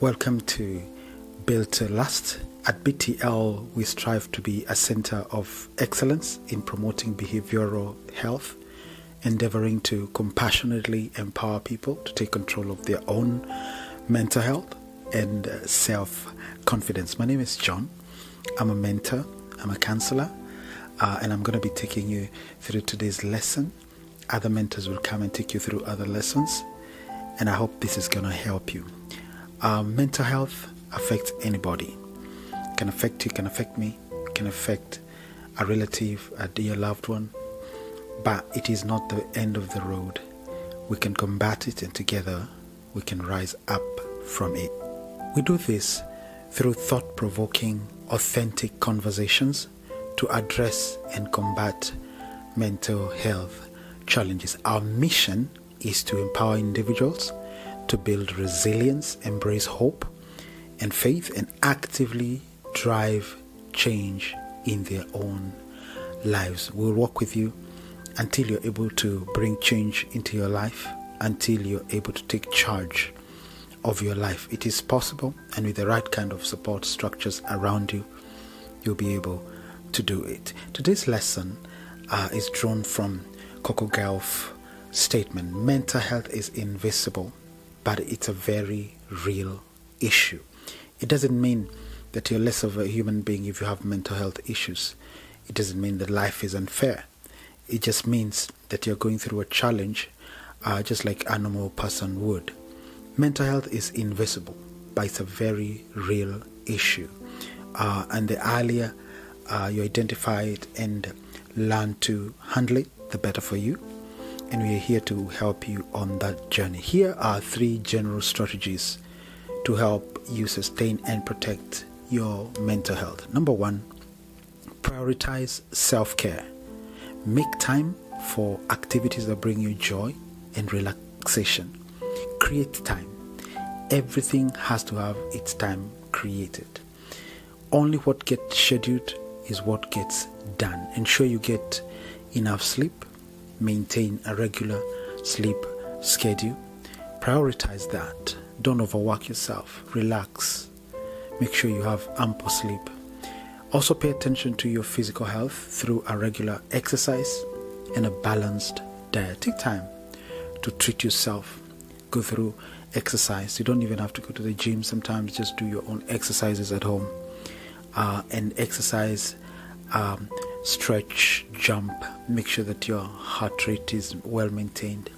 Welcome to Built to Last. At BTL, we strive to be a center of excellence in promoting behavioral health, endeavoring to compassionately empower people to take control of their own mental health and self confidence. My name is John. I'm a mentor, I'm a counselor, uh, and I'm going to be taking you through today's lesson. Other mentors will come and take you through other lessons, and I hope this is going to help you. Uh, mental health affects anybody. Can affect you, can affect me, can affect a relative, a dear loved one, but it is not the end of the road. We can combat it, and together we can rise up from it. We do this through thought provoking, authentic conversations to address and combat mental health challenges. Our mission is to empower individuals to build resilience, embrace hope and faith, and actively drive change in their own lives. We'll work with you until you're able to bring change into your life, until you're able to take charge of your life. It is possible, and with the right kind of support structures around you, you'll be able to do it. Today's lesson uh, is drawn from Coco Gauff statement mental health is invisible but it's a very real issue. It doesn't mean that you're less of a human being if you have mental health issues. It doesn't mean that life is unfair. It just means that you're going through a challenge uh, just like a normal person would. Mental health is invisible but it's a very real issue. Uh, and the earlier uh, you identify it and learn to handle it, the better for you. And we are here to help you on that journey. Here are three general strategies to help you sustain and protect your mental health. Number one, prioritize self care. Make time for activities that bring you joy and relaxation. Create time. Everything has to have its time created. Only what gets scheduled is what gets done. Ensure you get enough sleep, maintain a regular sleep schedule, prioritize that. Don't overwork yourself, relax, make sure you have ample sleep. Also, pay attention to your physical health through a regular exercise and a balanced diet. Take time to treat yourself, go through exercise. You don't even have to go to the gym, sometimes just do your own exercises at home uh, and exercise, um, stretch, jump. Make sure that your heart rate is well maintained.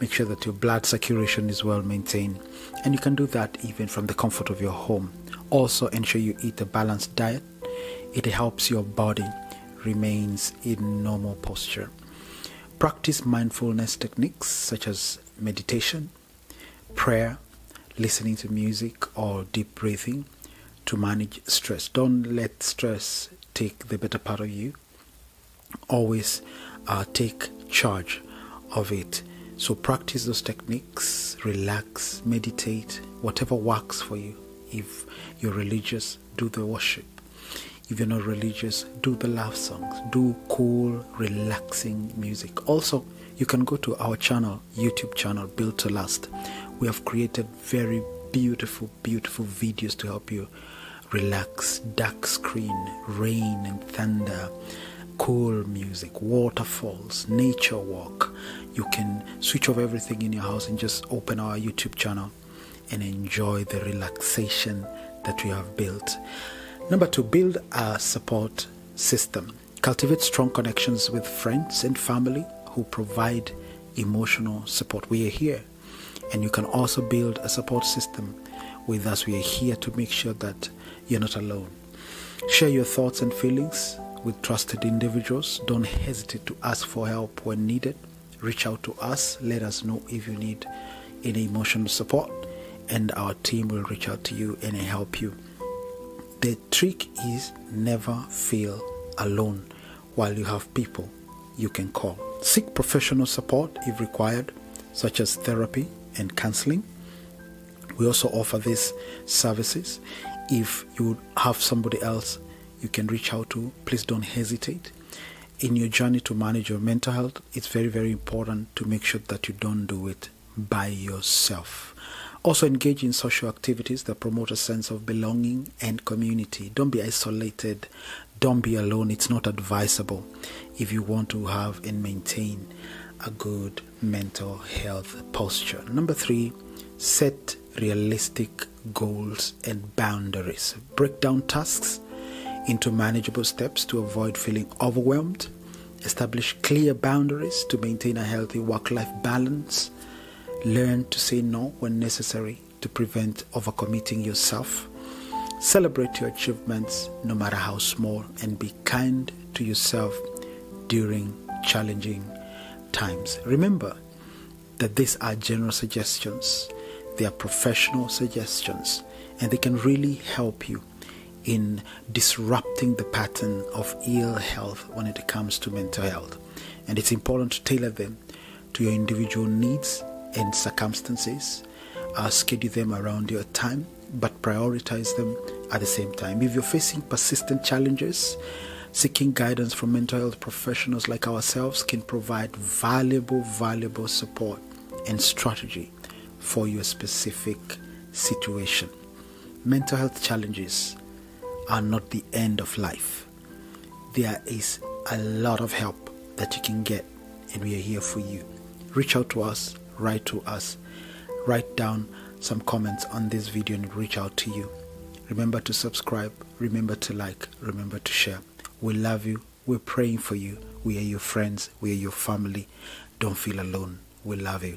Make sure that your blood circulation is well maintained. And you can do that even from the comfort of your home. Also, ensure you eat a balanced diet. It helps your body remains in normal posture. Practice mindfulness techniques such as meditation, prayer, listening to music, or deep breathing to manage stress. Don't let stress take the better part of you. Always uh, take charge of it. So practice those techniques, relax, meditate, whatever works for you. If you're religious, do the worship. If you're not religious, do the love songs. Do cool, relaxing music. Also, you can go to our channel, YouTube channel, Built to Last. We have created very beautiful, beautiful videos to help you relax, dark screen, rain and thunder, cool music, waterfalls, nature walk. You can switch off everything in your house and just open our YouTube channel and enjoy the relaxation that we have built. Number two, build a support system. Cultivate strong connections with friends and family who provide emotional support. We are here, and you can also build a support system with us. We are here to make sure that you're not alone. Share your thoughts and feelings with trusted individuals. Don't hesitate to ask for help when needed. Reach out to us. Let us know if you need any emotional support, and our team will reach out to you and help you. The trick is never feel alone while you have people you can call. Seek professional support if required, such as therapy and counseling. We also offer these services. If you have somebody else you can reach out to, please don't hesitate. In your journey to manage your mental health, it's very, very important to make sure that you don't do it by yourself. Also, engage in social activities that promote a sense of belonging and community. Don't be isolated. Don't be alone. It's not advisable if you want to have and maintain a good mental health posture. Number three, set realistic goals and boundaries. Break down tasks into manageable steps to avoid feeling overwhelmed. Establish clear boundaries to maintain a healthy work life balance. Learn to say no when necessary to prevent overcommitting yourself. Celebrate your achievements, no matter how small, and be kind to yourself during challenging times. Remember that these are general suggestions, they are professional suggestions, and they can really help you in disrupting the pattern of ill health when it comes to mental health. And it's important to tailor them to your individual needs and circumstances. Uh, schedule them around your time, but prioritize them at the same time. If you're facing persistent challenges, seeking guidance from mental health professionals like ourselves can provide valuable, valuable support and strategy for your specific situation. Mental health challenges are not the end of life. There is a lot of help that you can get, and we are here for you. Reach out to us, write to us, write down some comments on this video and reach out to you. Remember to subscribe, remember to like, remember to share. We love you. We're praying for you. We are your friends. We are your family. Don't feel alone. We love you.